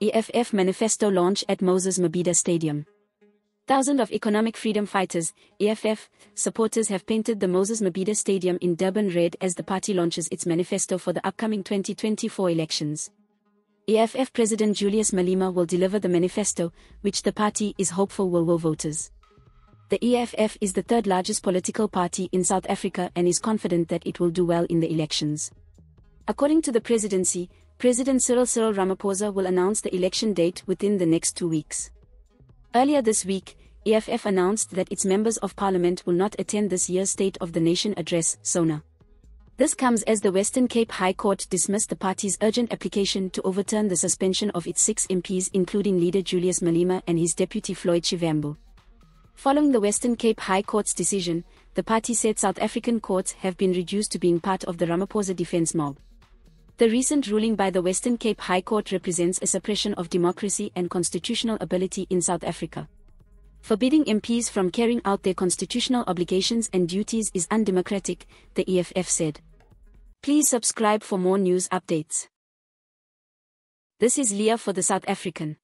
EFF manifesto launch at Moses Mabhida Stadium. Thousands of economic freedom fighters, EFF, supporters have painted the Moses Mabhida Stadium in Durban red as the party launches its manifesto for the upcoming 2024 elections. EFF President Julius Malema will deliver the manifesto, which the party is hopeful will woo voters. The EFF is the third largest political party in South Africa and is confident that it will do well in the elections. According to the presidency, President Cyril Cyril Ramaphosa will announce the election date within the next two weeks. Earlier this week, EFF announced that its members of parliament will not attend this year's State of the Nation address, SONA. This comes as the Western Cape High Court dismissed the party's urgent application to overturn the suspension of its six MPs including leader Julius Malema and his deputy Floyd Shivambu. Following the Western Cape High Court's decision, the party said South African courts have been reduced to being part of the Ramaphosa defense mob. The recent ruling by the Western Cape High Court represents a suppression of democracy and constitutional ability in South Africa. Forbidding MPs from carrying out their constitutional obligations and duties is undemocratic, the EFF said. Please subscribe for more news updates. This is Leah for the South African.